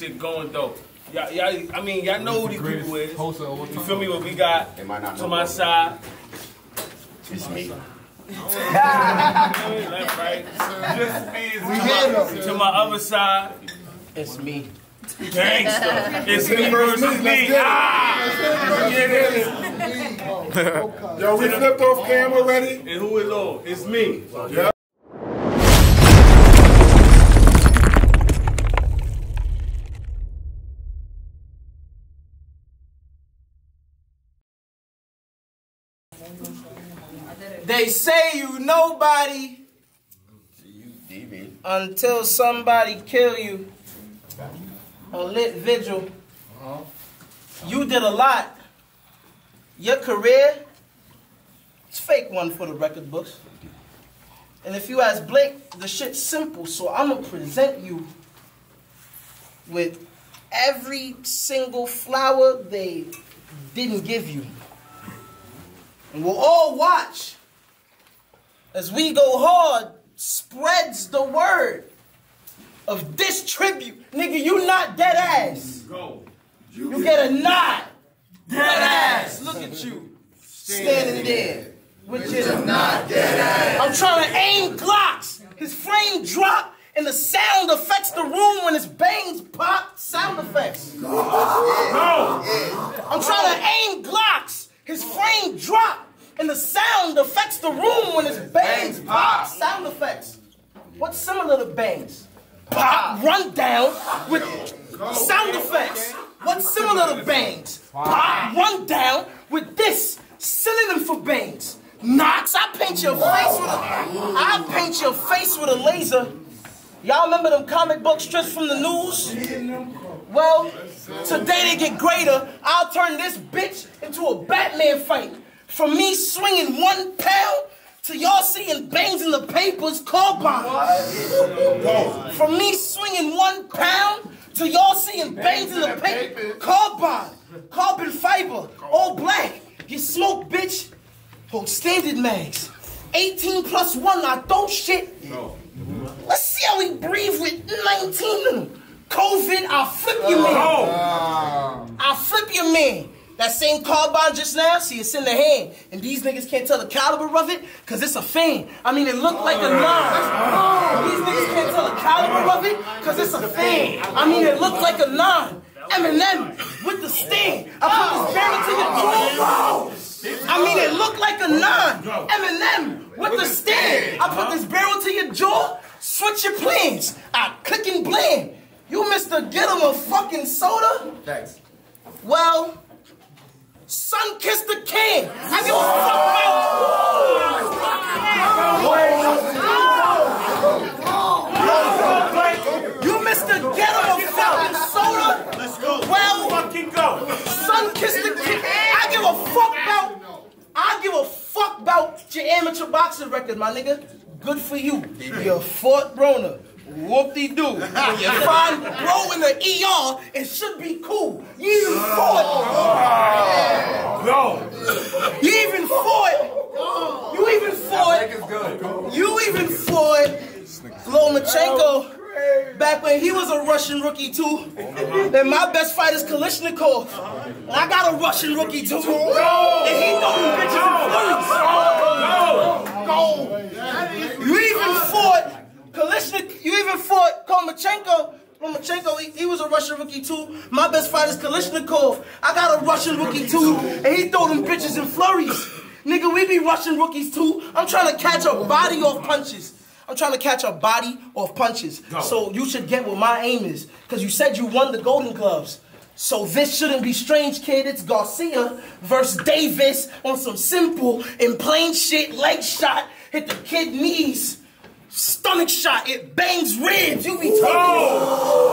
shit going though. Y'all, y'all, I mean, y'all know who these people is. You feel me? What we got to my side. It's me. Left, right. To my other side. It's me. Gangsta. It's me versus me. Ah! Get it. Yo, we flipped off camera ready. And who is on? It's me. Yeah. They say you nobody until somebody kill you. A lit vigil. You did a lot. Your career, it's fake one for the record books. And if you ask Blake, the shit's simple. So I'm gonna present you with every single flower they didn't give you. And we'll all watch as we go hard spreads the word of this tribute. Nigga, you not dead ass. Go. You get a nod. Dead ass. Look at you. Standing there. With your not dead ass. I'm trying to aim Glocks. His frame drop and the sound affects the room when his bangs pop. Sound effects. I'm trying to aim Glocks. His frame drop and the sound affects the room when it's bangs pop. Sound effects. What's similar to bangs? Pop, run down with sound effects. What's similar to bangs? Pop, run down with this synonym for bangs. Knocks. I paint your face with a. I paint your face with a laser. Y'all remember them comic book strips from the news? Well, today they get greater. I'll turn this bitch into a Batman fight. From me swinging one pound to y'all seeing bangs in the papers, call bond. From me swinging one pound to y'all seeing bangs in the paper, call bond. Carbon fiber, all black. You smoke, bitch. Hold standard mags. 18 plus 1, I throw shit. No. Let's see how we breathe with 19 of them. COVID, I'll flip you, man. I'll flip you, man. That same carbine just now, see, it's in the hand. And these niggas can't tell the caliber of it, because it's a fan. I mean, it looked like a oh, nine. These niggas can't tell the caliber of it, because it's a fan. I mean, it looked like a nine. Eminem with the stand. I put this barrel to your jaw. I mean, it looked like a nine. Eminem with the stand. I put this barrel to your jaw. Switch your plans. I click and blend. You Mr. Get him a fucking soda? Thanks. Well, sun kissed the king. I give a fuck about you, Mr. Get him a fucking soda. Let's go. Well, Fucking go. sun kissed the king. I give a fuck about. I give a fuck about your amateur boxing record, my nigga. Good for you. You're a Fort Rona. Whoop-de-doo. When you find bro in the ER, it should be cool. You even fought. Go. You even fought. You even fought. You even fought Lomachenko back when he was a Russian rookie too. Then my best fight is Kalashnikov. And I got a Russian rookie too. And he throwing bitches. You even fought Kalishnik. You even fought Lomachenko. Lomachenko, he, he was a Russian rookie too. My best fight is Kalashnikov. I got a Russian rookie too, and he throw them bitches in flurries. Nigga, we be Russian rookies too. I'm trying to catch a body off punches. I'm trying to catch a body off punches. So you should get what my aim is. Because you said you won the Golden Gloves. So this shouldn't be strange, kid. It's Garcia versus Davis on some simple and plain shit. Leg shot, hit the kid knees. Stomach shot, it bangs ribs. You be talking.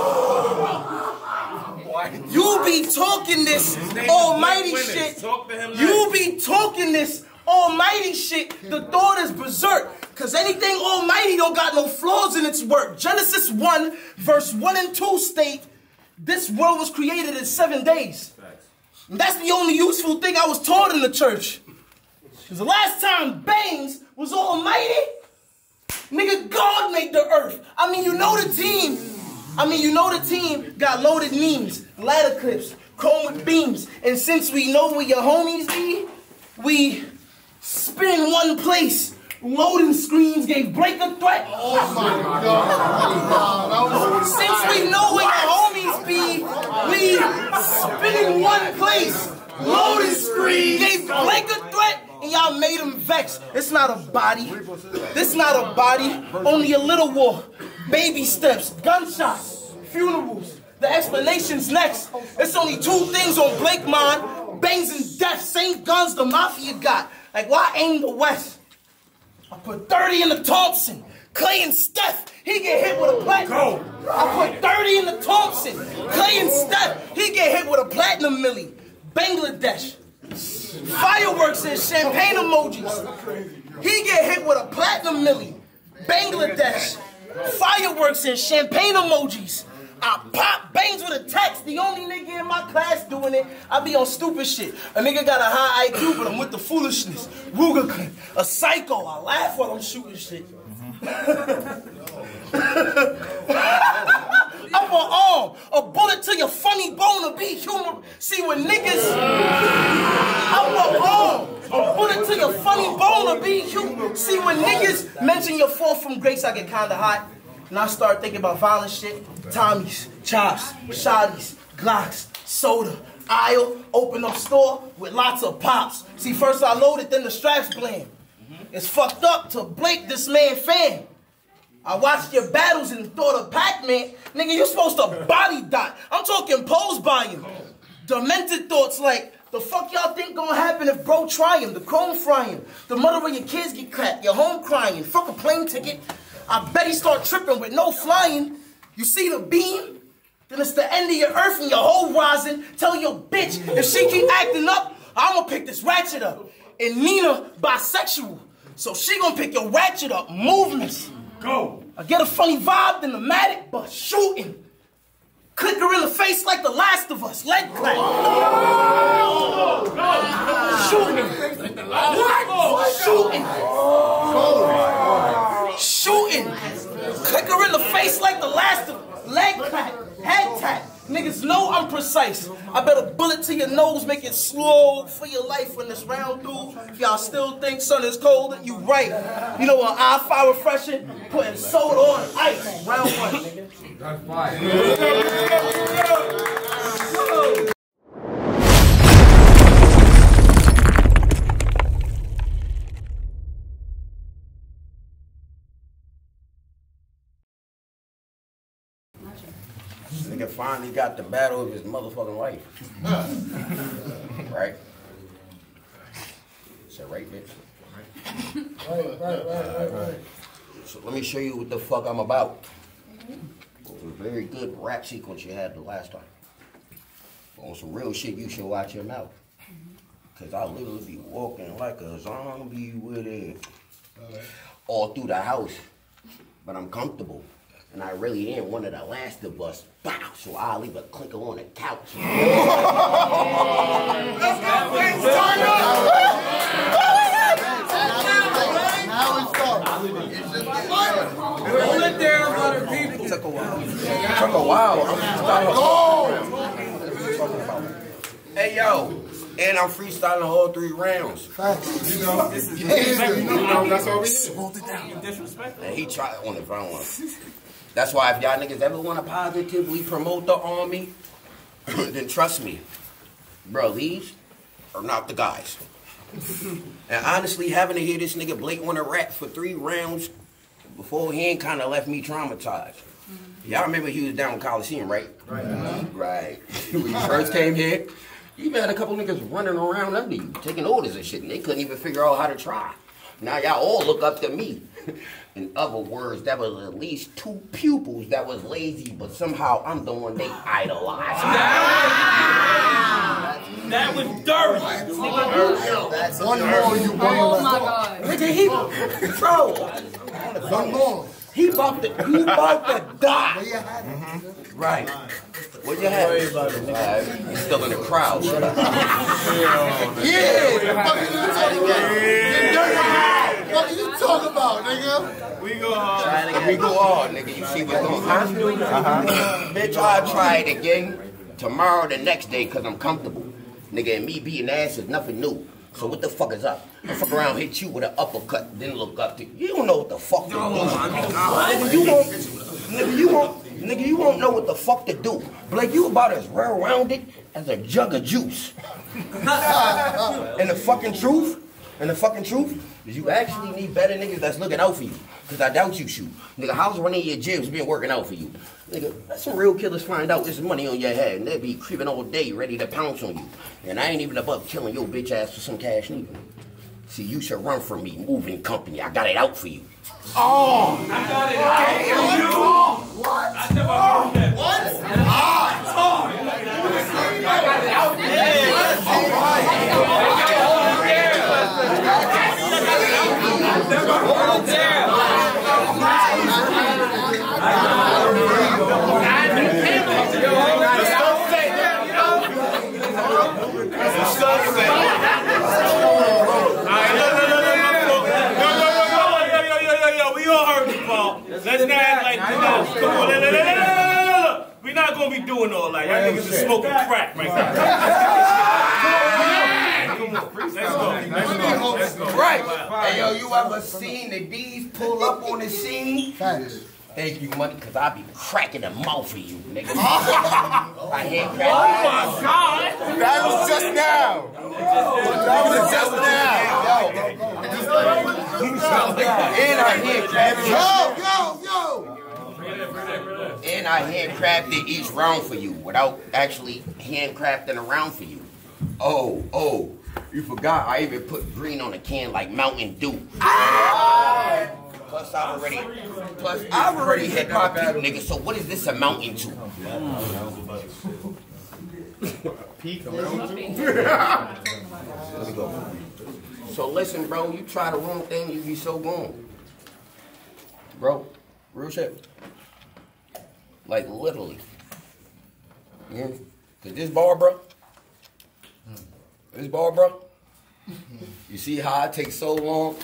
You be talking this almighty shit. Talk to him You be talking this almighty shit. The thought is berserk. Cause anything almighty don't got no flaws in its work. Genesis 1, verse 1 and 2 state, this world was created in seven days. And that's the only useful thing I was taught in the church. Cause the last time Bangz was almighty, nigga, God made the earth. I mean, you know the team. I mean, you know the team got loaded memes, ladder clips, chrome with beams. And since we know where your homies be, we spin one place Loading screens gave Blake a threat. Oh my God. Since we know where your homies be, we spin in one place. Loading screens gave Blake a threat. And y'all made him vex. It's not a body. This not a body. Only a little war. Baby steps, gunshots, funerals. The explanation's next. It's only two things on Blake mind. Bangs and death. Same guns the mafia got. Like, why aim the West? I put 30 in the Thompson. Clay and Steph, he get hit with a platinum. I put 30 in the Thompson. Clay and Steph, he get hit with a platinum millie. Bangladesh. Fireworks and champagne emojis. He get hit with a platinum millie. Bangladesh. Fireworks and champagne emojis. I pop bangs with a text. The only nigga in my class doing it. I be on stupid shit. A nigga got a high IQ, but I'm with the foolishness. Ruger clip. A psycho. I laugh while I'm shooting shit. I'm an arm. A bullet to your funny bone to be humor. See when niggas. Arm. A bullet to your funny bone to be humor. See when niggas mention your fall from grace, I get kinda hot. And I start thinking about violent shit. Tommy's, chops, shotties, Glocks, soda, aisle, open up store with lots of pops. See, first I load it, then the straps blame. It's fucked up to Blake, this man fan. I watched your battles and thought of Pac-Man. Nigga, you supposed to body dot. I'm talking pose by you. Demented thoughts like, the fuck y'all think gonna happen if bro try him? The chrome fry him. The mother of your kids get cracked. Your home crying. Fuck a plane ticket. I bet he start tripping with no flying. You see the beam? Then it's the end of your earth and your whole rising. Tell your bitch if she keep acting up, I'm gonna pick this ratchet up. And Nina bisexual. So she gonna pick your ratchet up movements. Go. I get a funny vibe in the matic, but shooting. Click the face like the last of us. Leg clap. Oh, Shooting. What? Shooting. Shooting. Click her in the face like the last of leg clap. Head tap. Niggas know I'm precise. I bet a bullet to your nose, make it slow for your life when this round through. Y'all still think sun is cold, you right. You know what? I fire refreshing, putting soda on ice. Round one, nigga. That's fine. Finally got the battle of his motherfucking life. right? Is that right, bitch? Right, right, right, right, right. So let me show you what the fuck I'm about. It was a very good rap sequence you had the last time. On some real shit, you should watch your mouth. Cause I literally be walking like a zombie with it all through the house. But I'm comfortable. And I really am one of the last of us. Bow, so I'll leave a clicker on the couch. Let's go, Vince Hold it down, other people. It took a while. It took a while. Hey, yo. And I'm freestyling all three rounds. You know, this is yeah. you know, that's all we did. Hold it down. Disrespect. And he tried on the phone. That's why if y'all niggas ever want to positively promote the army, then trust me, bro, these are not the guys. and honestly, having to hear this nigga Blake want to rap for three rounds before he kind of left me traumatized. Mm-hmm. Y'all remember he was down in Coliseum, right? Right. Right. when he first came here, you had a couple niggas running around under you, taking orders and shit, and they couldn't even figure out how to try. Now y'all all look up to me. In other words, that was at least two pupils that was lazy, but somehow I'm the one they idolize. That was dirty. One more, you Oh my god. Nigga, he, bro, One more. he about to, he about to die. Where you had it? Right. What you have? Uh, he's still in the crowd. Shut up. Yeah. What are you talking about? What are you talking about, nigga? We go hard. We go on, nigga. You see what's going on? Uh-huh. Bitch, I'll try it again tomorrow, the next day, because I'm comfortable. Nigga, and me beating ass is nothing new. So what the fuck is up? I fuck around, hit you with an uppercut, then look up to you. You don't know what the fuck to do. Nigga, you won't, nigga, you won't, nigga, you won't know what the fuck to do. Blake, you about as well-rounded as a jug of juice. and the fucking truth, and the fucking truth, is you actually need better niggas that's looking out for you. Cause I doubt you shoot. Nigga, how's one of your gyms been working out for you? Nigga, let some real killers find out there's money on your head and they'll be creeping all day ready to pounce on you. And I ain't even above killing your bitch ass for some cash neither. See, you should run from me, moving company. I got it out for you. Oh, I got We all heard that. What? Ah! Oh! I got it out for you. Let's not act like we not. Gonna be doing all that. Niggas is smoking crack right let's go. Let's go. Hey, yo, you ever seen the D's pull up on the scene? Facts. Thank you, money, because I'll be cracking the mouth for you, nigga. I hand crack. That was just now. That was just now. And I hand crafted. Yo, yo, yo. And I handcrafted each round for you without actually handcrafting a round for you. Oh, oh, you forgot I even put green on the can like Mountain Dew. Ah! Plus I've already, plus I've already hit my peak, nigga. So what is this amounting to? Let me go. So listen, bro, you try the wrong thing, you be so gone. Bro, real shit. Like literally. Yeah. Cause this bar, bro. This bar, bro. You see how it takes so long?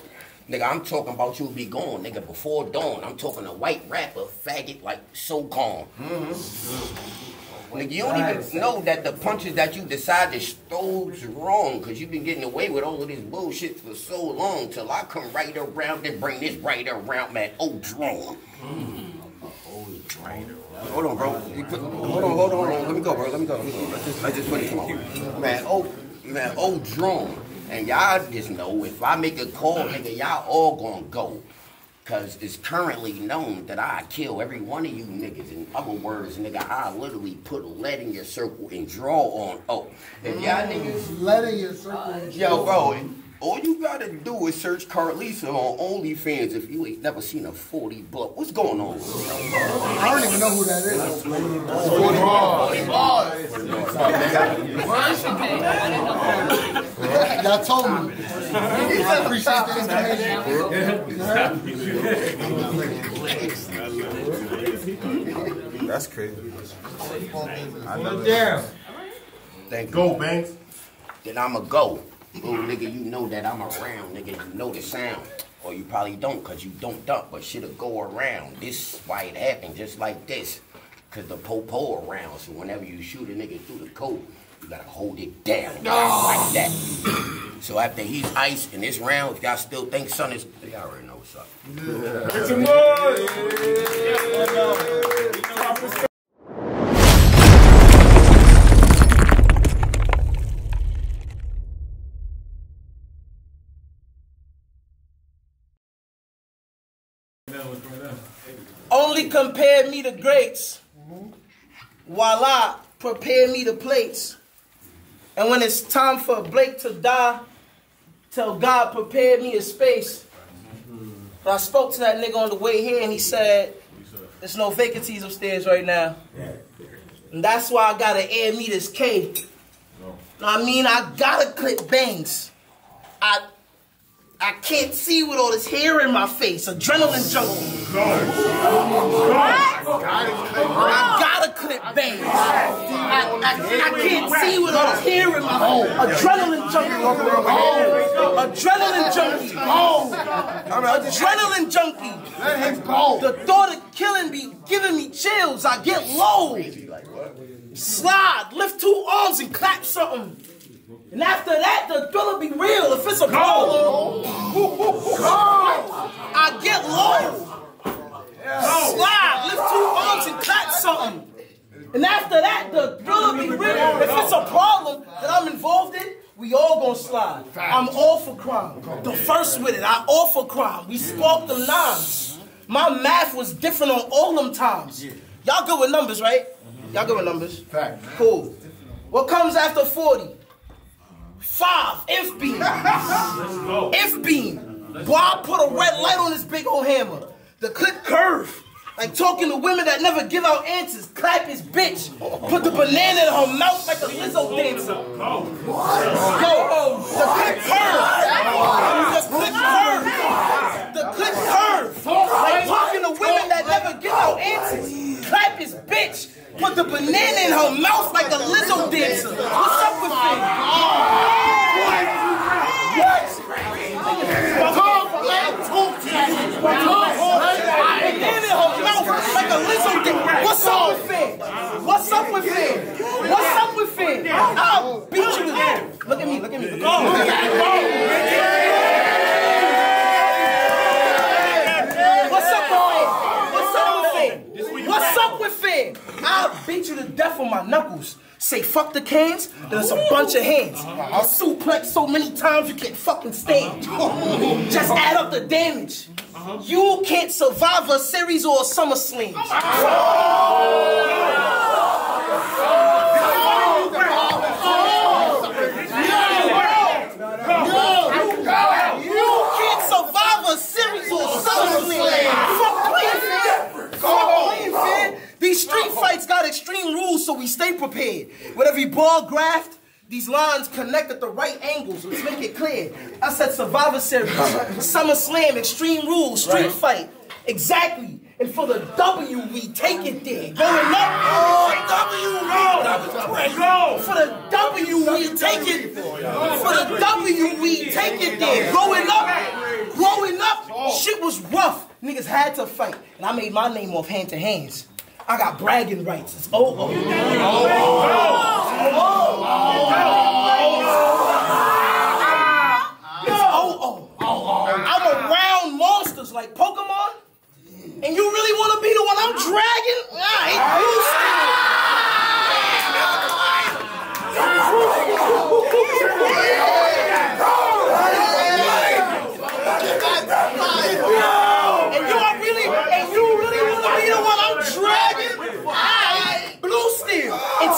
Nigga, I'm talking about you be gone, nigga, before dawn. I'm talking a white rapper, faggot, like so calm. Mm-hmm. Nigga, you don't even know that the punches that you decide to throws wrong, cause you've been getting away with all of this bullshit for so long till I come right around and bring this right around, man. Oh, drone. Hold on, bro. You put, hold on, hold on, hold on. Let me go, bro. Let me go. Let me go. Let's just, let's just put it on. Man, oh, man, oh, drone. And y'all just know if I make a call, uh-huh. nigga, y'all all gonna go. Cause it's currently known that I kill every one of you niggas. In other words, nigga, I literally put lead in your circle and draw on. Oh, if y'all mm. niggas lead in your circle. Yo, bro, all you gotta do is search Carlisa on OnlyFans if you ain't never seen a 40 buck. What's going on? I don't even know who that is. Y'all told me. I appreciate the information. That's crazy. Thank you. Go, Banks. Then I'ma go. Little nigga, you know that I'm around, nigga. You know the sound. Or you probably don't, cause you don't dump, but shit'll go around. This is why it happened just like this. Cause the po-po around, so whenever you shoot a nigga through the coat, you gotta hold it down. Like that. so after he's iced in this round, if y'all still think son is y'all already know what's up. It's a mud. Only compare me to greats. Voila, prepare me to plates. And when it's time for Blake to die, tell God prepare me a space. But I spoke to that nigga on the way here and he said, there's no vacancies upstairs right now. And that's why I gotta air me this K. I mean, I gotta clip bangs. I I can't see with all this hair in my face. Adrenaline junkie. I gotta clip bangs. I, I, I can't see with all this hair in my face. Adrenaline junkie. Oh, adrenaline junkie. Oh. Adrenaline junkie. Let him go. The thought of killing me giving me chills. I get low. Slide, lift two arms and clap something. And after that, the thriller be real. If it's a problem, I get low. Slide, lift two arms and clap something. And after that, the thriller be real. If it's a problem that I'm involved in, we all gonna slide. I'm all for crime. The first with it, I all for crime. We sparked the nines. My math was different on all them times. Y'all good with numbers, right? Y'all good with numbers? Cool. What comes after 40? Five, if beam. If beam. Bob put a red light on this big old hammer. The clip curve. Like talking to women that never give out answers. Clap his bitch. Put the banana in her mouth like a Lizzo dancer. Yo, the clip curve. The clip curve. The clip curve. Like talking to women that never give out answers. Clap his bitch. Put the banana in her mouth like a Lizzo dancer. What's up with Lizzo dancer. What's up with it? What's up with it? What's up with it? I'll beat you to death. Look at me, look at me. Look at me. What's up with it? What's up with it? What's it? I'll beat you to death with my knuckles. Say fuck the cans, then it's a bunch of hands. I'll suplex so many times you can't fucking stand. Just add up the damage. You can't survive a series or a summer sling. You can't survive a series or a summer sling. Fuck playing fair. Fuck playing fair. These street fights got extreme rules, so we stay prepared. With every ball graft, these lines connect at the right angles, Let's make it clear. I said Survivor Series, Summer Slam, Extreme Rules, Street Fight. Exactly. And for the W, we take it there. Going up. Oh, W, go. For the W, we take it. For the W, we take it there. Growing up, growing up, shit was rough. Niggas had to fight. And I made my name off hand to hands. I got bragging rights. It's oh oh. Oh oh. I'm around monsters like Pokemon. And you really want to be the one I'm dragging? I ain't you are really, and you really want to be the one I'm dragging? I blue steel and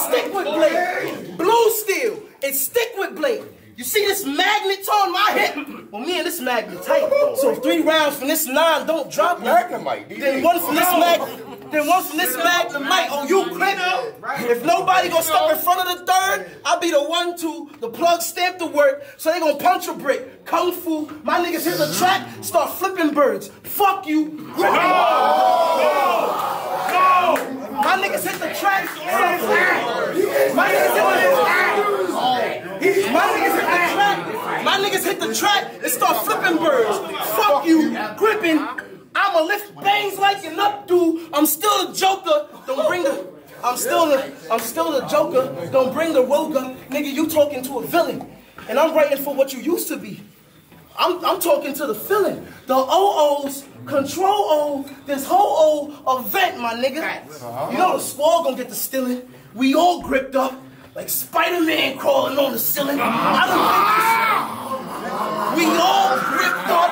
Blue steel and stick with blade. You see this magnet on my hip? Well, me and this magnet tight. So if three rounds from this nine don't drop me, then one from this mag, then one from this magnemite. Oh, you clip. If nobody gonna step in front of the third, I'll be the one to the plug stamp the work. So they gonna punch a brick. Kung fu. My niggas hit the track, start flipping birds. Fuck you. My niggas hit the track. start flipping- My niggas hit the my niggas hit the track. My niggas hit the track and start flipping birds. Fuck you, gripping. I'ma lift bangs like an up updo. I'm still the Joker. Don't bring the. I'm still the. I'm still the Joker. Don't bring the rogue up, nigga. You talking to a villain, and I'm writing for what you used to be. I'm, I'm talking to the feeling. The OOs, control O, this whole O event, my nigga. You know the squad gonna get the stealing. We all gripped up like Spider-Man crawling on the ceiling. I don't think this. We all gripped up.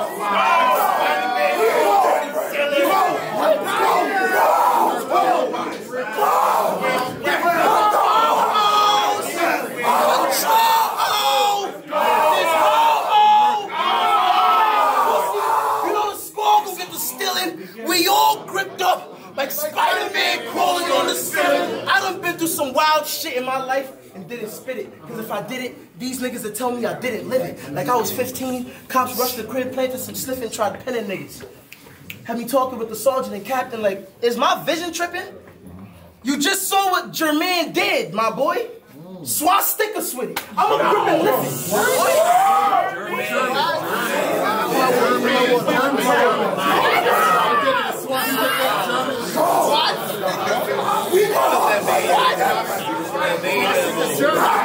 You know the squad gonna get the stealing. We all gripped up like Spider-Man crawling on the ceiling. I done been through some wild shit in my life and didn't spit it. Because if I did it, these niggas would tell me I didn't live it. Like I was 15, cops rushed the crib, planted some sniffing, tried pinning niggas. Had me talking with the sergeant and captain like, is my vision tripping? You just saw what Jermaine did, my boy. Swastikas with it. I'm a grip and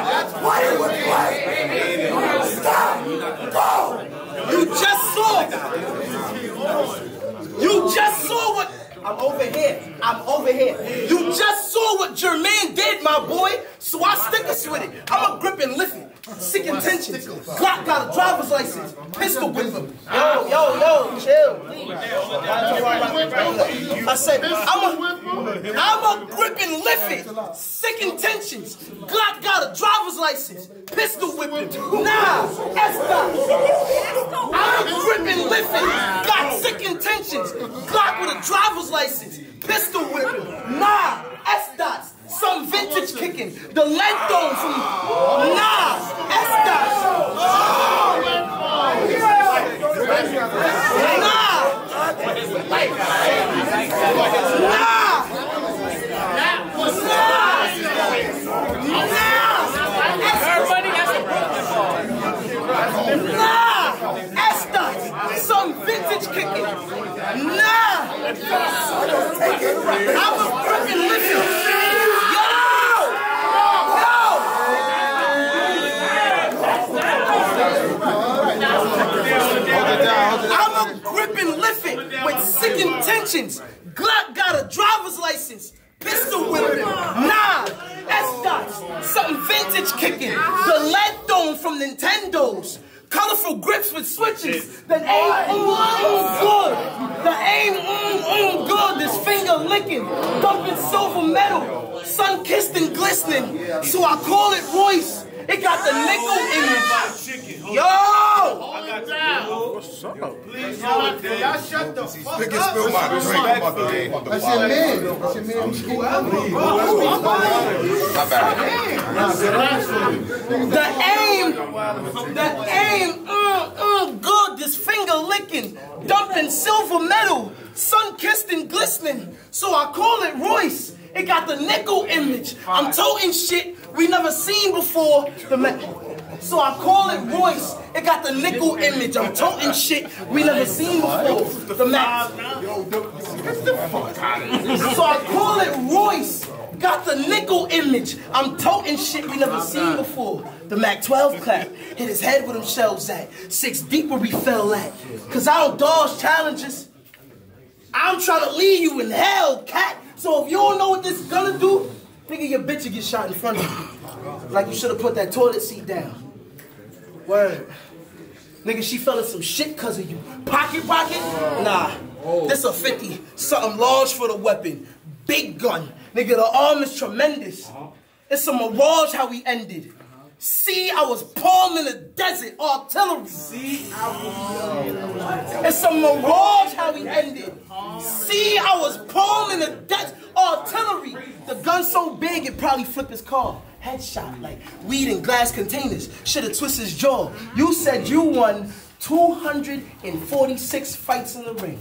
lift What it was like. Stop. Go. You just saw. You just saw what. I'm over here. I'm over here. You just saw what Jermaine did, my boy. So I stick us with it. I'm a grip and lift it. Sick intentions. Glock got a driver's license. Pistol with him. Yo, yo, yo, chill. I said, I'm a, I'm a grip and lift it. Sick intentions. Glock got a driver's license. Pistol whipping. Nah, Esther. I'm a grip and lift it. Got sick intentions. Glock with a driver's license. Pistol whipping. Nah, S-Dots. Some vintage kicking. The Lento from. Nah, S-Dots. Everybody has a Brooklyn Nah! Esther! Some vintage kicking! Nah! I'm freaking listen! Yo! Yo! I'm a grip and with sick intentions. Glock got a driver's license. Pistol whipping. Nah, S-Dots. Something vintage kicking. The lead dome from Nintendo's. Colorful grips with switches. that aim, mm, mm, good. The aim, mm, mm, good. This finger licking. Dumping silver metal. Sun kissed and glistening. So I call it Royce. It got the nickel image. Yo! Please hold it down. Y'all shut the fuck up. spill my drink. I'm about to leave. That's your man. That's your man. You can't. My bad. The aim, the finger dumping silver metal, sun kissed and glistening. So I call it Royce. It got the nickel image. I'm toting shit we never seen before. The me- so I call it Royce. It got the nickel image. I'm toting shit we never seen before. The. So I call it Royce. Got the nickel image. I'm toting shit we never seen before. The Mac 12 clap. Hit his head where them shells at. Six deep where we fell at. Cause I don't dodge challenges. I'm trying to leave you in hell, cat. So if you don't know what this is gonna do, nigga, your bitch will get shot in front of you. Like you should have put that toilet seat down. Word. Nigga, she fell in some shit cause of you. Pocket pocket? Nah. This a 50. Something large for the weapon. Big gun. Nigga, the arm is tremendous. It's a mirage how we ended. See, I was palm in the desert, artillery. See, I was. It's a mirage how we ended. See, I was palm in the desert, artillery. The gun so big it probably flipped his car. Headshot like weed in glass containers. Shoulda twisted his jaw. You said you won 246 fights in the ring.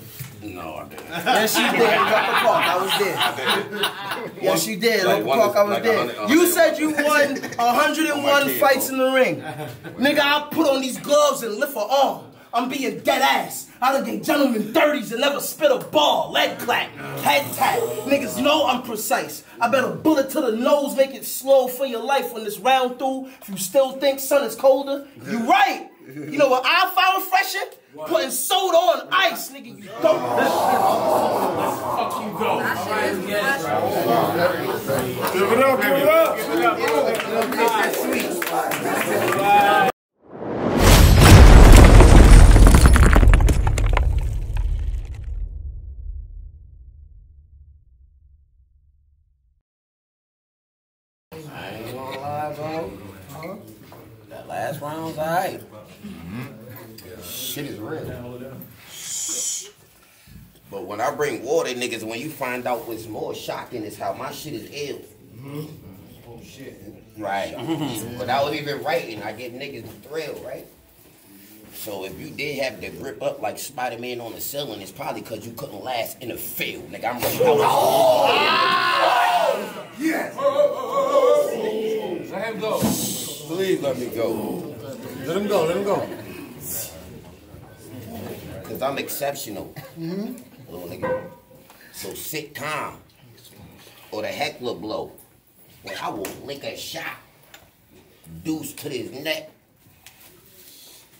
No, I didn't. Yes, you did. Local Park, I was there. Yes, you did. Like one- Park, I was like there. hundred- a You said you won 101 kid, fights bro. in the ring. Nigga, I put on these gloves and lift an arm. Oh, I'm being dead ass. I done gave gentlemen 30s and never spit a ball. Leg clap, head tap. Niggas know I'm precise. I bet a bullet to the nose make it slow for your life when this round through. If you still think sun is colder, you right. You know what I found refreshing? Putting soda on ice, nigga. You don't. Give it up, give it up. I ain't gonna lie, bro. That last round's alright. Shit is real. But when I bring water, niggas, when you find out what's more shocking is how my shit is ill. Oh, right. but I was even writing. I give niggas the thrill, right? So if you did have to grip up like Spider-Man on the ceiling, it's probably because you couldn't last in the field. Nigga, I'm ready. Oh! Yes. Let him go. Please let me go. Let him go, let him go. Because I'm exceptional. Mm-hmm. Little nigga. So sit calm. Or the heckler blow. Or I will lick a shot. Deuce to his neck.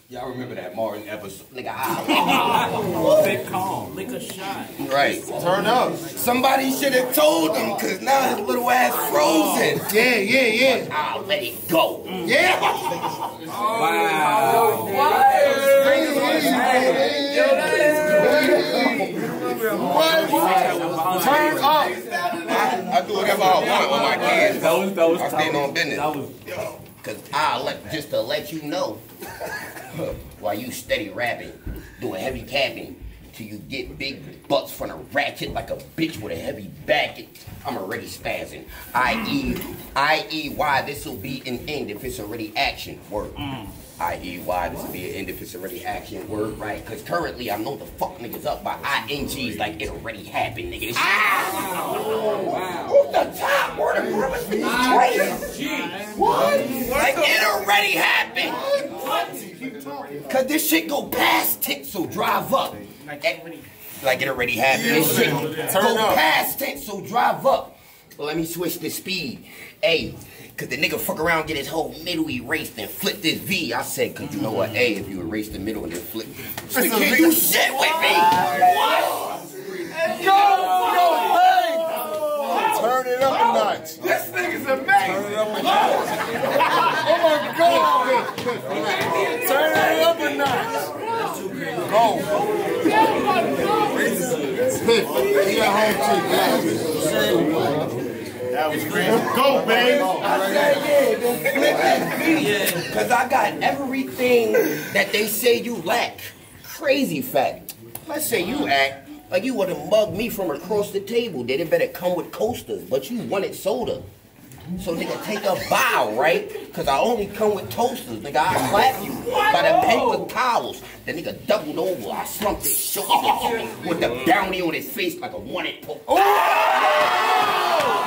Y'all remember that Martin episode? Nigga, I Stay calm. Lick a shot. Right. Turn up. Somebody should have told him, cause now his little ass frozen. Oh. Yeah, yeah, yeah. I'll let it go. Yeah. Oh, Turn up. I do whatever I want with my kids. That was that was I stand on business. That was Cause I let just to let you know while you steady rapping, doing heavy capping, till you get big butts from a ratchet like a bitch with a heavy back. I'm already spazzing. I.e. I.e. why this will be an end if it's already action. Word. Mm. I.e. why this will be an end if it's already action. Word, right? Cause currently I know the fuck niggas up by INGs like it already happened, nigga. This shit- Off the top, word of premise is crazy. What? Like it already happened. Cause this shit go past so drive up. Like it already happened. This shit go past so drive up. Well, let me switch the speed. Hey, cause the nigga fuck around, get his whole middle erased and flip this V. I said, cause you know what? A, if you erase the middle and then flip. You can't do shit with me. What? Turn it up a notch. This nigga's amazing. Turn it up a notch. Oh my God. Turn it up a notch. Go. He got home too. That was crazy. Go, babe. Cause I got everything that they say you lack. Crazy fact. Let's say you act like you would have mugged me from across the table. Then it better come with coasters, but you wanted soda. So nigga, take a bow, right? Cause I only come with toasters, nigga. I clap you by the paper towels. The nigga doubled over. I slumped his shoulder with the bounty on his face like a wanted poke. Oh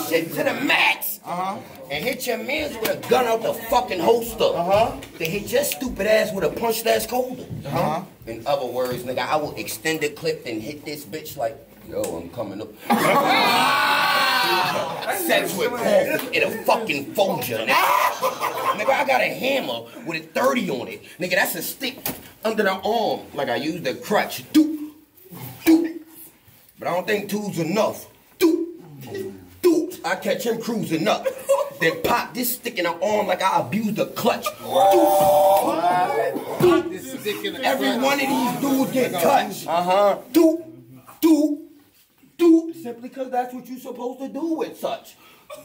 shit to the max. And hit your mans with a gun out the fucking holster. Uh-huh. Then hit your stupid ass with a punch that's colder. Uh-huh. In other words, nigga, I will extend the clip and hit this bitch like, yo, I'm coming up. Sex with Paul, it'll fucking fold you. Nigga. I got a hammer with a 30 on it. Nigga, that's a stick under the arm. Like I used a crutch. Doop, doop. But I don't think two's enough. Doop. I catch him cruising up. Then pop this stick in the arm like I abused the clutch. Every one of these dudes get touched. Uh-huh. Do, do, do, Simply because that's what you're supposed to do with such.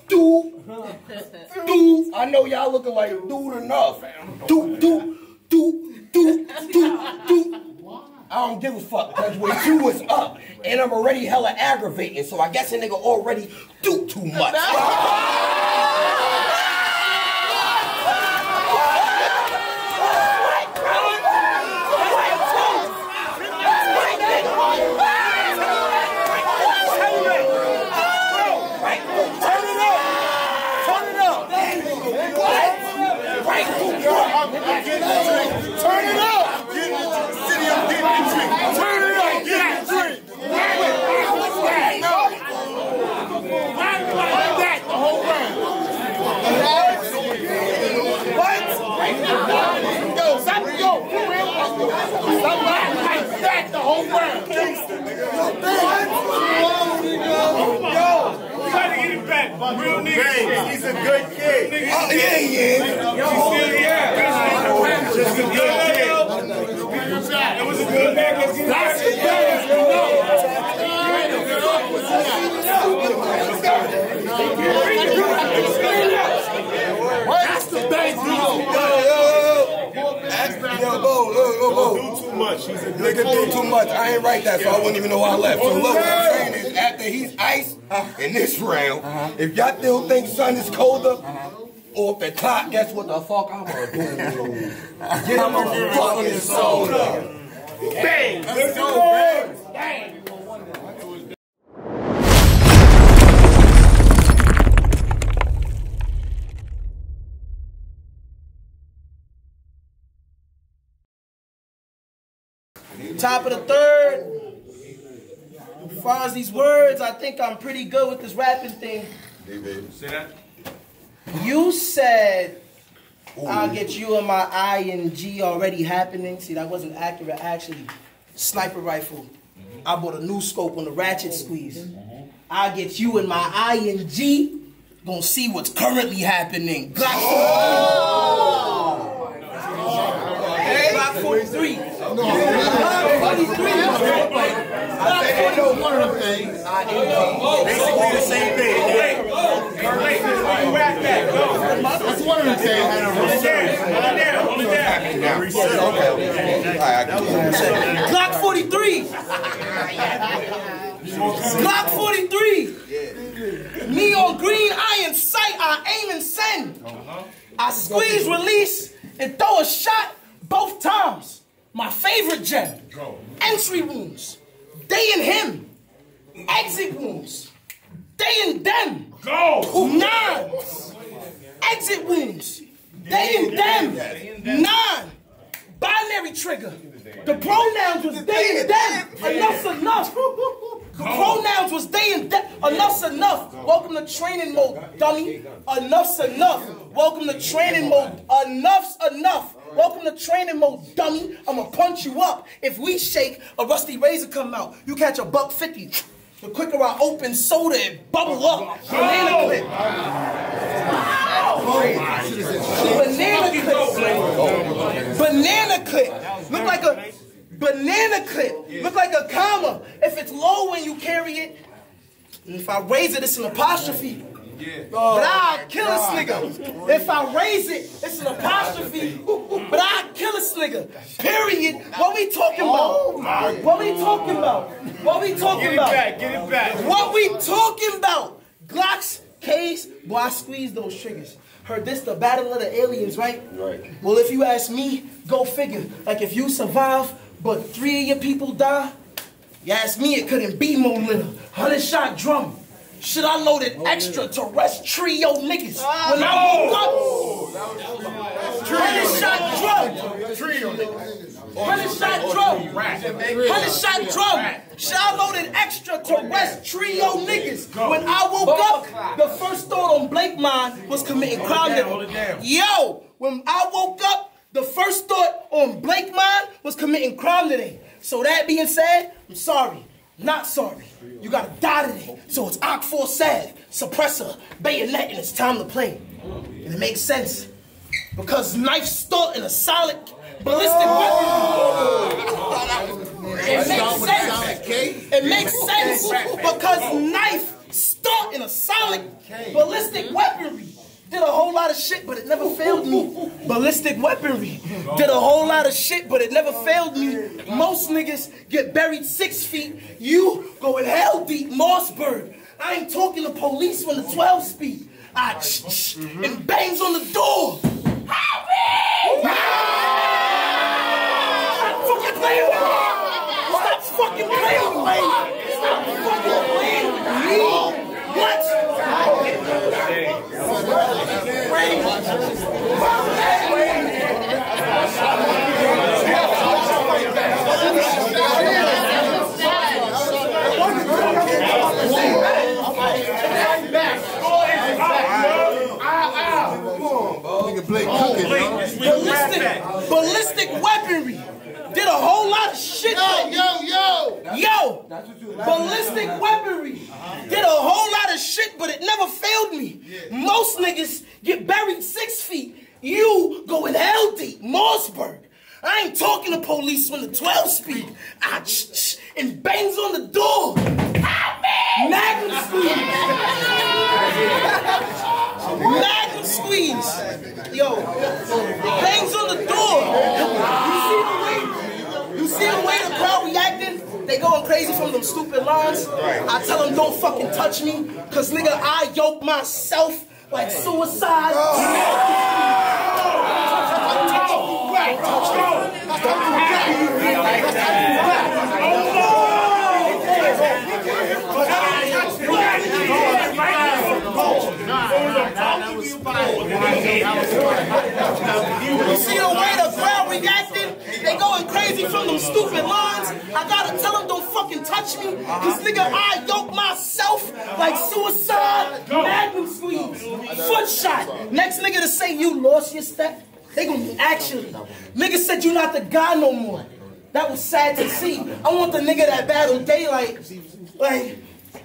Do, doop. I know y'all looking like dude enough. Do, do, do, do, do, doop. I don't give a fuck because when you was up and I'm already hella aggravating, so I guess a nigga already do too much. Turn it up. Get in the city, I'm getting the drink. Turn it up. Get the drink. What's that? No. Like that the whole round. What? Yo, whole round. Gangster, nigga. Yo, you gotta get it back. Real nigga. He's a good kid. Oh, yeah, yeah. Yo, still here. Just a good kid. It was a good back. Let's get it That's the best. That's the best. Yo, yo, yo. Bo, Bo. Too much. He's a good Nigga do too much. I ain't write that, so I wouldn't even know I left. So look, what I'm saying is, he's iced uh-huh, in this round, uh-huh. if y'all still think sun is colder, uh-huh. or if the clock, guess what the fuck I'm gonna do? Get him a fucking soda. Bang. Let's go, Bang! Top of the third. As far as these words, I think I'm pretty good with this rapping thing. Say that. You said I'll get you and my ING already happening. See, that wasn't accurate. Actually, sniper rifle. Mm-hmm. I bought a new scope on the ratchet oh. squeeze. Mm-hmm. I'll get you and my ING. Gonna see what's currently happening. Glock 43. Glock 43. Basically the same thing. Wait, wait, where you rap that? Go. That's one of them things. Hold it down. Hold it down. Glock 43. Glock 43. Me on green, I in sight, I aim and send. I squeeze, release, and throw a shot both times. My favorite gem. Entry wounds. They in him. Exit wounds. They in them. Go. Nines. Exit wounds. They and them. Nine. Binary trigger. The pronouns was they and them. Enough's enough. The pronouns was they and them. Enough's enough. Welcome to training mode, dummy. Enough's enough. Welcome to training mode. Enough's enough. Welcome to training mode, dummy. I'ma punch you up. If we shake, a rusty razor come out. You catch a buck fifty. The quicker I open soda, it bubble up. Banana oh. clip. Oh. Banana clip. Banana clip. Look like a banana clip. Look like a comma. If it's low when you carry it, and if I raise it, it's an apostrophe. Oh, but I kill this nigga. If I raise it, it's an apostrophe. But I kill this nigga. Period. What we talking about? Oh, what we talking about? What we talking Get it back. Get it back. What we talking about? Glocks, K's, boy, I squeeze those triggers. Heard this, the battle of the aliens, right? Right. Well, if you ask me, go figure. Like if you survive, but three of your people die, you ask me, it couldn't be more little. Hundred shot drum. Should I loaded extraterrestrial niggas? When I woke up, hundred shot drum. Hundred shot drum. Hundred shot drum. Should I loaded extraterrestrial niggas? When I woke up, the first thought on Blake mind was committing crime. hold. Yo, when I woke up, the first thought on Blake mind was committing crime today. So that being said, I'm sorry. Not sorry. You gotta die today. So it's Oct 4 Sav, suppressor, bayonet, and it's time to play. And it makes sense. Because knife start in a solid ballistic weapon. It makes sense. It makes sense because knife start in a solid ballistic weaponry. Did a whole lot of shit, but it never failed me. Ballistic weaponry. Did a whole lot of shit, but it never failed me. Most niggas get buried six feet. You go in hell deep, Mossberg. I ain't talking to police when the 12 speed. I ch- ch- and bangs on the door. Help me! Stop fucking playing with me! Stop fucking playing with me! Stop fucking playing with me! What? Ballistic, ballistic weaponry. Did a whole lot of shit. Yo, yo, yo. that's ballistic weaponry. Did a whole lot of shit, but it never failed me. Most niggas get buried six feet. You go in hell deep, Mossberg. I ain't talking to police when the 12 speed. Ah, ch- ch- and bangs on the door. Magnum squeeze. Magnum squeeze. Yo, bangs on the door. You see the way? You see the way the crowd reacting? They going crazy from them stupid lines. I tell them don't fucking touch me, cause nigga I yoke myself like suicide. You see the way the crowd reacting? They going crazy from them stupid lines. I gotta tell them don't fucking touch me. Cause nigga, I yoke myself like suicide. Magnum squeeze. Foot shot. Next nigga to say you lost your step. They gonna be actually. Nigga said you not the guy no more. That was sad to see. I want the nigga that battled daylight. Like,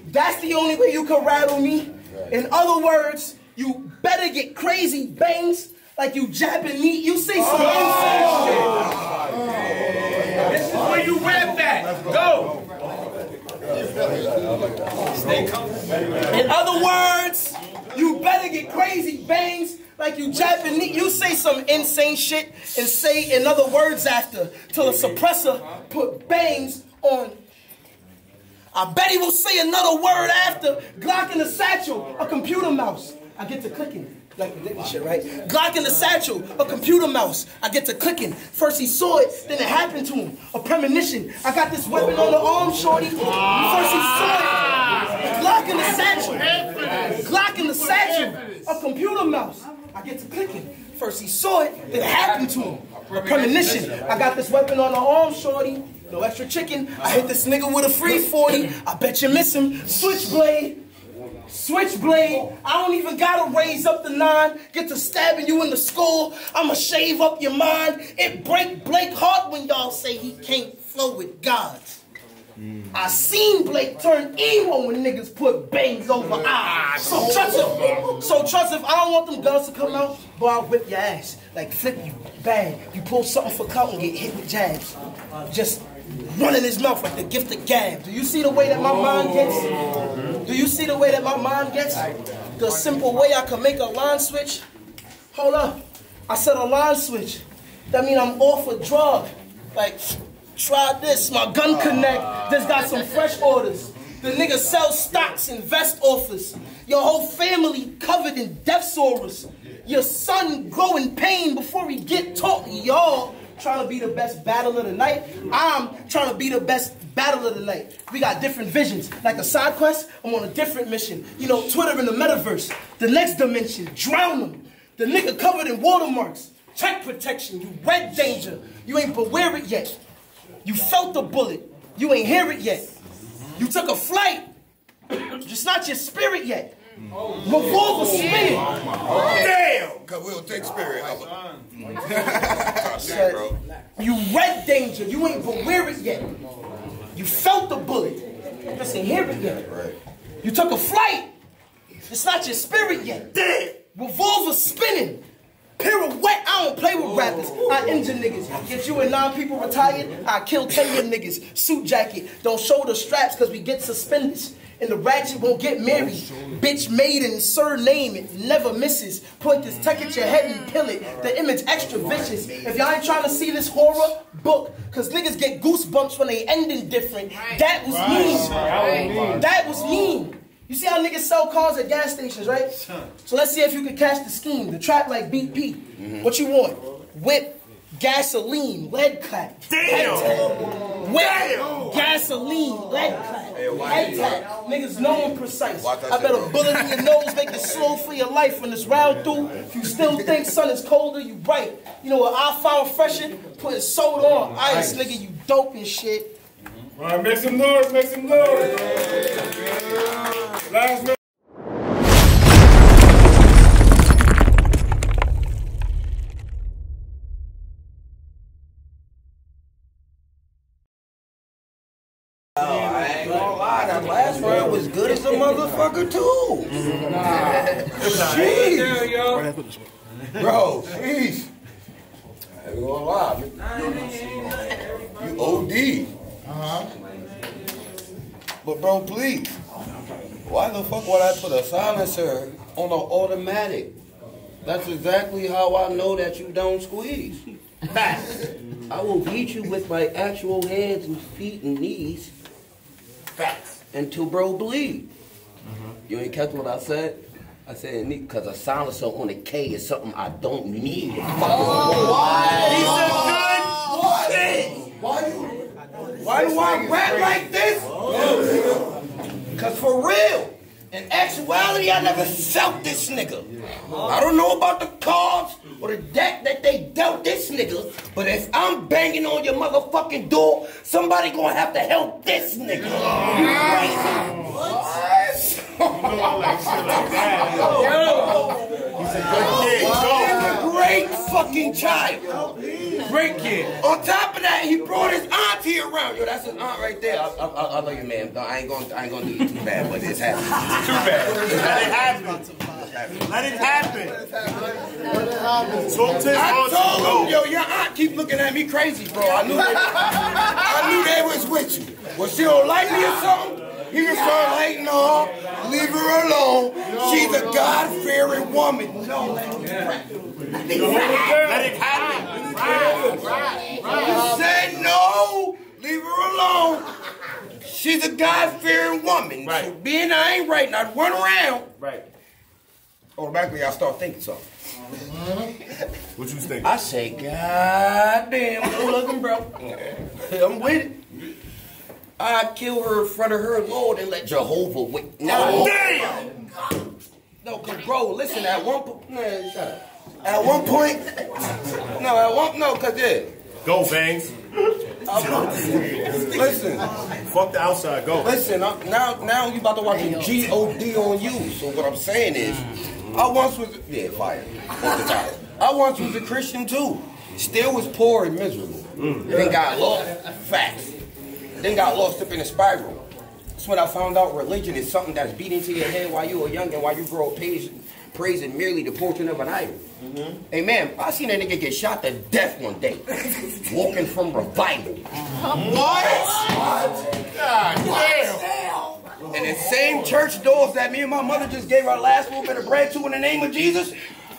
that's the only way you can rattle me. In other words, you better get crazy bangs like you me. You say some insane shit. This is where you rap that. Go. In other words, you better get crazy bangs like you Japanese. You say some insane shit and say in other words after till the suppressor put bangs on. I bet he will say another word after Glock in the satchel, a computer mouse. I get to clicking. Like shit, right? Glock in the satchel, a computer mouse. I get to clicking. First he saw it, then it happened to him. A premonition. I got this weapon on the arm, shorty. First he saw it. Glock in the satchel. Glock in the satchel, a computer mouse. I get to clicking. First he saw it, then it happened to him. A premonition. I got this weapon on the arm, shorty. No extra chicken. I hit this nigga with a free 40. I bet you miss him. Switchblade. Switchblade, I don't even gotta raise up the nine, get to stabbing you in the skull. I'ma shave up your mind. It break Blake heart when y'all say he can't flow with gods. I seen Blake turn emo when niggas put bangs over eyes. So trust if, so trust if I don't want them guns to come out, boy, I'll whip your ass. Like flip you, bang. You pull something for clout and get hit with jabs. Just run in his mouth like the gift of gab. Do you see the way that my mind gets? Do you see the way that my mind gets? The simple way I can make a line switch? Hold up. I said a line switch. That mean I'm off a drug. Like, try this. My gun connect just got some fresh orders. The nigga sells stocks, invest offers. Your whole family covered in death sorrows. Your son grow in pain before he get taught. Y'all trying to be the best battle of the night. I'm trying to be the best battle of the night. We got different visions. Like a side quest, I'm on a different mission. You know, Twitter in the metaverse, the next dimension, drown them. The nigga covered in watermarks. Check protection, you red danger. You ain't beware it yet. You felt the bullet. You ain't hear it yet. You took a flight. Just not your spirit yet. Revolver spinning. Damn! Cause we'll take spirit. Said, You red danger. You ain't beware it yet. You felt the bullet. You just ain't hear it yet. You took a flight. It's not your spirit yet. Dead. Revolver spinning. Pirouette. I don't play with rappers. I injure niggas. Get you and nine people retired. I kill ten of your niggas. Suit jacket. Don't show the straps because we get suspended. And the ratchet won't get married. Bitch maiden, surname it. Never misses. Point this tuck at your head and kill it. The image extra vicious. If y'all ain't trying to see this horror, book. Cause niggas get goosebumps when they ending different. That was mean. That was mean. You see how niggas sell cars at gas stations, right? So let's see if you can catch the scheme. The trap like BP. Mm-hmm. What you want? Whip, gasoline, lead clap. Damn! Whip, gasoline, lead clap. Head tap. Niggas know I'm precise. I shit, bet a bullet in your nose make it slow for your life when it's round through. If you still think sun is colder, you right. You know what I found fresher? Putting soda on ice, nigga, you dope and shit. All right, make some noise, make some noise. Last motherfucker too. Jeez. Bro, jeez. I ain't gonna lie. You OD. Uh-huh. But bro, please. Why the fuck would I put a silencer on an automatic? That's exactly how I know that you don't squeeze. Facts. I will beat you with my actual hands and feet and knees. Facts. Until bro bleed. You ain't catch what I said? I said, because a silencer on a K is something I don't need. Oh, Why? Why do I rap like this? Because for real, in actuality, I never felt this nigga. I don't know about the cards or the deck that they dealt this nigga, but if I'm banging on your motherfucking door, somebody gonna have to help this nigga. You crazy? He's a good kid. A great fucking child. Great kid. On top of that, he brought his auntie around. Yo, that's his aunt right there. I, I, I, I love you, man. I ain't gonna, I ain't gonna do you too bad, but it's happening. Too bad. Let it happen. Let it happen. Let it happen. Talk to his I told him, yo, your aunt keep looking at me crazy, bro. I knew they, I knew they was with you. Well, she don't like me or something. He can start hating on her, leave her alone. She's a God-fearing woman. No, let it happen. He said no, leave her alone. She's a God-fearing woman. Right. So being I ain't right, not run around. Right. Automatically, I start thinking something. What you think? I say, God damn, good looking, bro. I'm with it. I kill her in front of her Lord and let Jehovah wait. Oh, no, Damn! no, cause bro, listen. At one point, man, shut up. At one point, no, at one, no, cause yeah. Go, Bangz. Listen, Fuck the outside. Go. listen. I, now, now you about to watch a G-O-D on you. So what I'm saying is, I once was yeah, fire. Off. I once was a Christian too. Still was poor and miserable. Mm. Then got lost. Facts. Then got lost up in a spiral. That's when I found out religion is something that's beat into your head while you were young and while you grow up praising, praising merely the portion of an idol. Mm-hmm. Amen. I seen that nigga get shot to death one day, walking from revival. What? What? God damn. And the same church doors that me and my mother just gave our last little bit of bread to in the name of Jesus,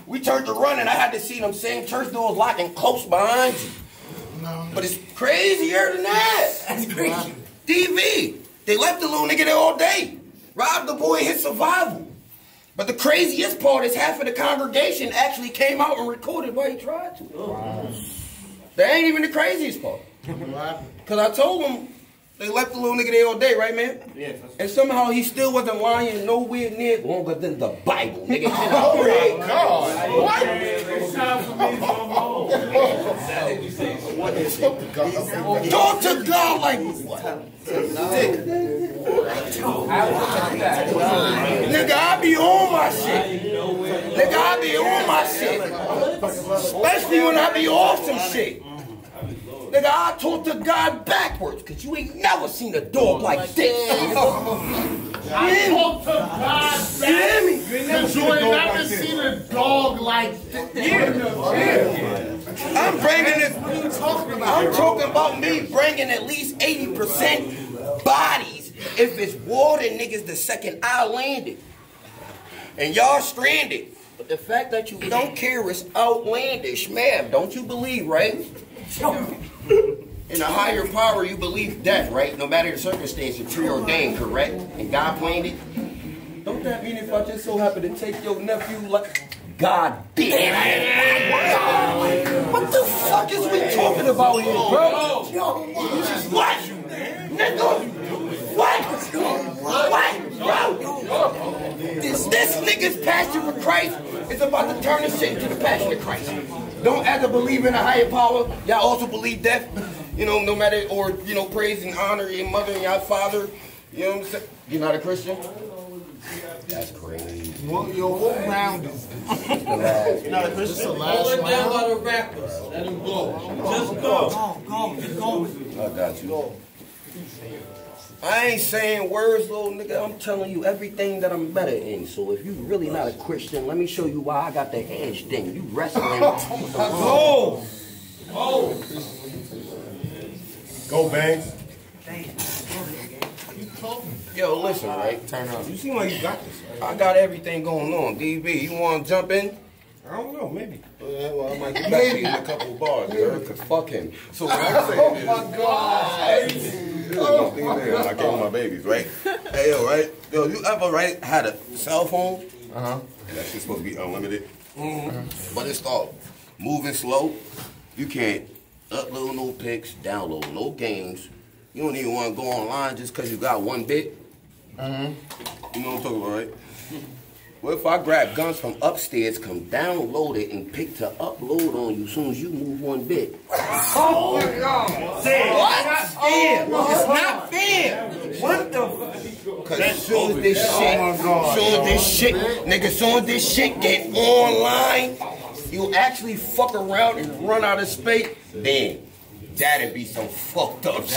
we turned to run and I had to see them same church doors locking close behind you. But it's crazier than that. That's crazy. DV. They left the little nigga there all day. Robbed the boy his survival. But the craziest part is half of the congregation actually came out and recorded what he tried to. Oh, that ain't even the craziest part. Because I told them they left the little nigga there all day, right, man? Yeah. And somehow he still wasn't lying nowhere near longer than the Bible. Nigga, Oh, my God. It's time for me to go home. Talk to God like what? Nigga, I be on my shit. Nigga, I be on my shit. Especially when I be off some shit. Nigga, I talk to God backwards, cause you ain't never seen a dog like this. I talk to God You? Because you ain't never seen a dog like this. yeah. I'm bringing it. I'm talking about me bringing at least 80% bodies if it's water niggas the second I landed. And y'all stranded. But the fact that you don't care is outlandish, ma'am. Don't you believe, right? In a higher power, you believe death, right? No matter the circumstance, it's preordained, correct? And God planned it. Don't that mean if I just so happen to take your nephew like God damn it. What the fuck is we talking about here, bro? What? Nigga? What? What? Bro? This, this nigga's passion for Christ is about to turn this shit into the passion of Christ. Don't ever believe in a higher power. Y'all also believe death. You know, no matter, or, you know, praise and honor your mother and your father. You know what I'm saying? You're not a Christian? That's crazy. Well, yo, what round is this? Not a Christian. Just the last Hold it down round? by the rappers. Let him go. Just go. Go, go, keep going. I got you. I ain't saying words, little nigga. I'm telling you everything that I'm better in. So if you really not a Christian, let me show you why I got the edge thing. You wrestling. Oh! Oh! Go, Bangz. Yo, listen, right? Turn up. You seem like you got this. I got everything going on. DB, you want to jump in? I don't know, maybe. Yeah, well, I might get back to you in a couple of bars, girl, cause fuck him. So what I'm saying is, Oh, my God. oh when I kill my babies, right? Hey, yo, right? Yo, you ever right had a cell phone? Uh huh. And that shit's supposed to be unlimited, but it start moving slow. You can't upload no pics, download no games. You don't even want to go online just cause you got one bit. Mm-hmm. You know what I'm talking about, right? What if I grab guns from upstairs, come download it, and pick to upload on you as soon as you move one bit? Oh, my God. What? It's not fair. What the Cause as soon as this shit, Oh soon as this shit, nigga, soon as this shit get online, you actually fuck around and run out of space, then that'd be some fucked up shit.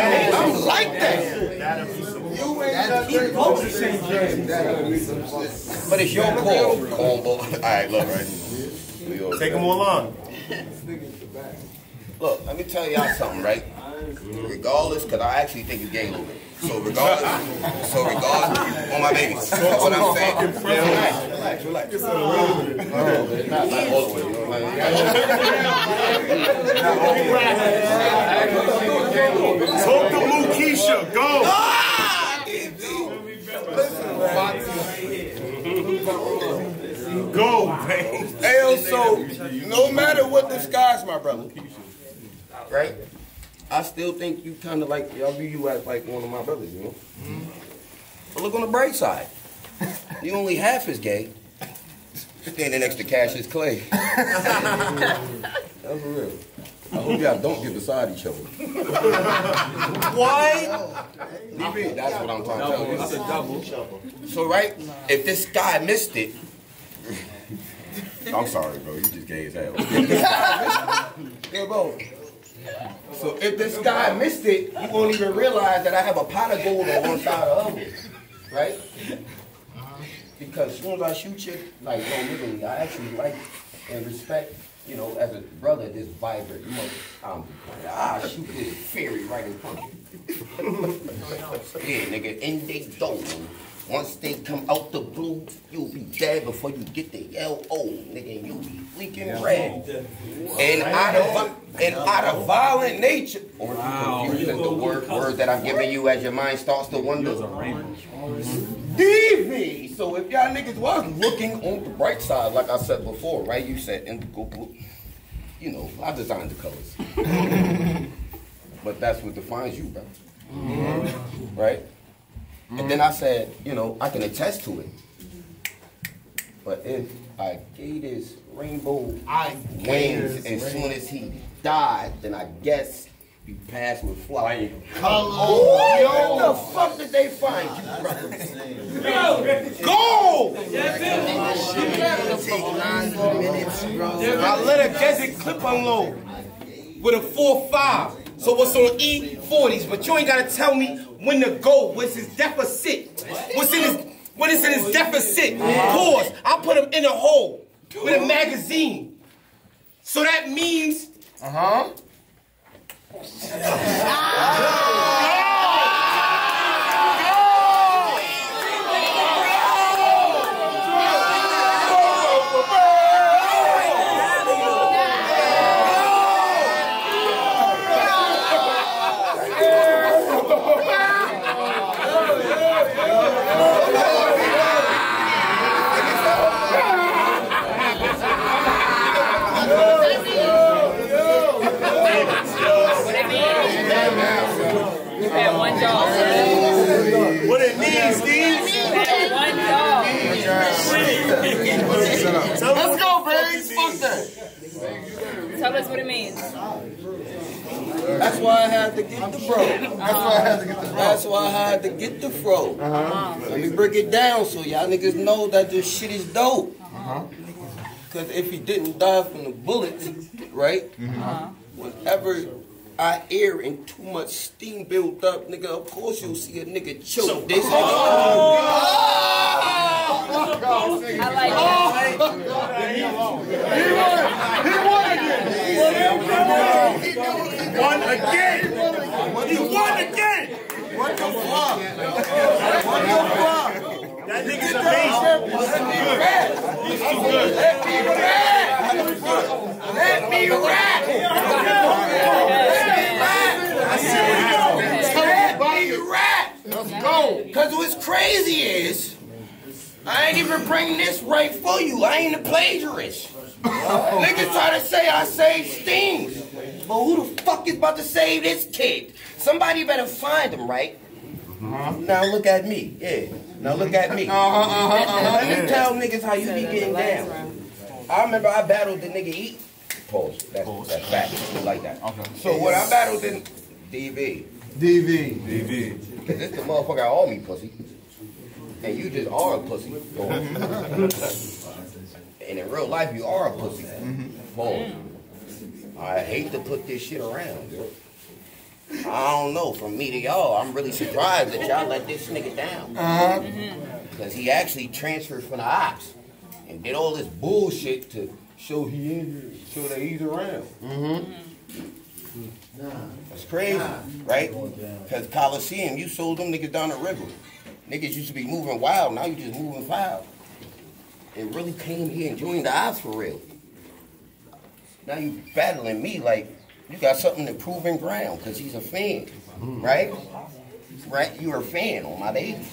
I'm like that. But it's your call, combo. All right, look, right. We all- Take them all along. Look, let me tell y'all something, right? Regardless, because I actually think a little bit. So regardless, so regardless, on my baby. That's what I'm saying. Relax, relax, relax. Oh, not like all the way, you know what I mean? Talk to Lou Keisha. Go. Ah, Go, man. Hey, so no matter what disguise, my brother, right? I still think you kind of like, y'all view you as like one of my brothers, you know? But look on the bright side. You only half as gay. Standing next to Cassius Clay. That's for real. I hope y'all don't get beside each other. Why? DB, that's what I'm trying to tell you. That's a double. So, right, if this guy missed it, I'm sorry, bro. You just gay as hell. If this guy missed it- Yeah, bro. So if this guy missed it, you won't even realize that I have a pot of gold on one side of other, right? Because as soon as I shoot you, like, no, literally, I actually like and respect, you know, as a brother, this vibrant, you know, um, I shoot this fairy right in front of you. yeah, nigga, in they go. Once they come out the blue, you'll be dead before you get the L.O., nigga, and you'll be leaking red. And out of, and out of violent nature, or if you confusing the word, word that I'm giving you as your mind starts to wonder. DV. So if y'all niggas was looking on the bright side, like I said before, right? You said indigo blue. You know, I designed the colors. but that's what defines you, bro. Right? And then I said, you know, I can attest to it. But if I gave this rainbow I wings as soon as he died, then I guess you passed with flying. Oh, what the fuck did they find you, brother? Go! I let a desert clip unload with a 4-5. So what's on E40s, but you ain't gotta tell me when to go. What's his deficit? What's in his what is in his deficit? Pause. I put him in a hole with a magazine. So that means Uh-huh. You had one job. what it means, Steve. One job. Let's go, baby. Fuck that. Tell us what it means. That's why I had to get the bro. That's why I had to get the fro. That's why I had to get the fro. Let me break it down so y'all niggas know that this shit is dope. Uh-huh. Because if he didn't die from the bullets, right? Uh-huh. Whenever I air and too much steam built up, nigga, of course you'll see a nigga choke this nigga. I like that. Won again. He won again. What the fuck? What the fuck? That nigga's amazing. He's too good. Let me rap! Let me rap! Let's go! Cause what's crazy is, I ain't even bring this right for you. I ain't a plagiarist. Niggas try to say I saved Stings. But who the fuck is about to save this kid? Somebody better find him, right? Uh-huh. Now look at me. Yeah. Now look at me. Uh-huh, uh-huh, Let me tell niggas how you be getting down. I remember I battled the nigga Eat. Pause. That's, that's fact. Like that. Okay. So what I battled in DV, DV. DV. Cause this the motherfucker all me pussy. And you just are a pussy. and in real life you are a pussy. Mm-hmm. Pause. I hate to put this shit around, yo. I don't know. From me to y'all, I'm really surprised that y'all let this nigga down. Uh-huh. Because he actually transferred from the ops and did all this bullshit to show he injured, show that he's around. Mm-hmm. Nah, That's crazy, right? Because Coliseum, you sold them niggas down the river. Niggas used to be moving wild, now you just moving foul. And really came here and joined the ops for real. Now you battling me like you got something to prove in ground because he's a fan, right? Right? You're a fan on my baby.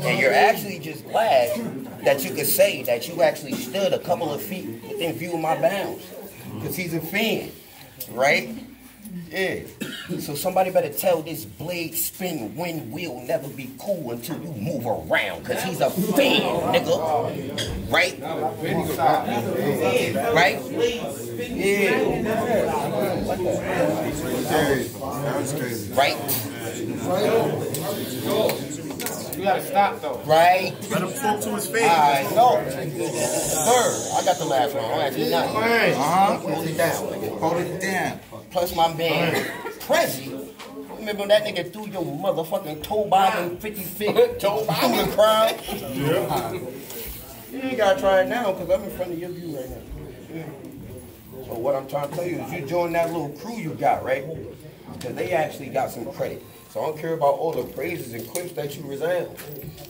And you're actually just glad that you could say that you actually stood a couple of feet within view of my bounds. Because he's a fan, right? Yeah. So somebody better tell this blade spin wind wheel never be cool until you move around. Because he's a fan, nigga. Right? Right? Yeah. Right? You gotta stop though. Right? Let him talk to his face. I know. Sir, I got the last one. I don't you nothing. Uh-huh. Hold it down. Hold it down. Plus my man, Prezi. Remember that nigga threw your motherfucking toe bobbing 50 feet toe through the crowd? Yeah. You ain't gotta try it now because I'm in front of your view right now. Yeah. So what I'm trying to tell you is you join that little crew you got, right? Because they actually got some credit. So I don't care about all the praises and quips that you resound.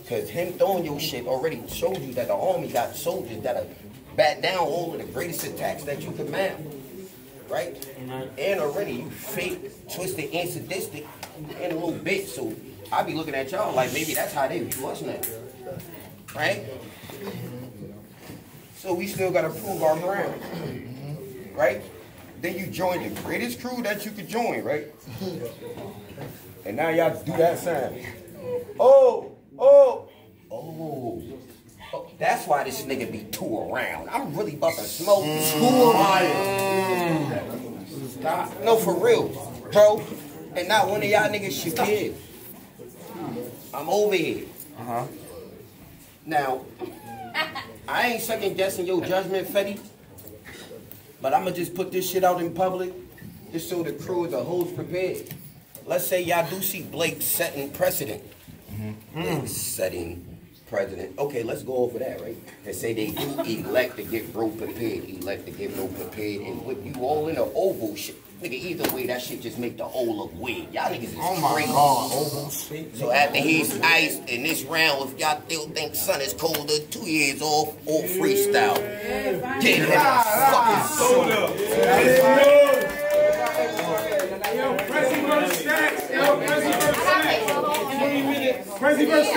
Because him throwing your shit already showed you that the army got soldiers that'll bat down all of the greatest attacks that you could mount. Right? And already you fake, twisted, and sadistic in a little bit. So I be looking at y'all like maybe that's how they view us now. Right? So we still gotta prove our ground. Right? Then you join the greatest crew that you could join, right? And now y'all do that sign. Oh, oh, oh. That's why this nigga be two around. I'm really about to smoke two around. No, for real, bro. And not one of y'all niggas should kid. I'm over here. Uh-huh. Now, I ain't second guessing your judgment, Fetty. But I'ma just put this shit out in public, just so the crew as a whole's prepared. Let's say y'all do see Blake setting precedent. Blake setting president. Okay, let's go over that, right? They say they do elect to get bro prepared, elect to get bro prepared, and whip you all in the oval shit. Nigga, either way, that shit just make the whole look weird. Y'all niggas is Oh my crazy. God. Oval shit. So after he's iced in this round, if y'all still think sun is colder, two years off or freestyle. Get him fucking soda. Yo, Prezi versus Stacks. Yo, Prezi versus Stacks. 20 minutes. Prezi versus Stacks.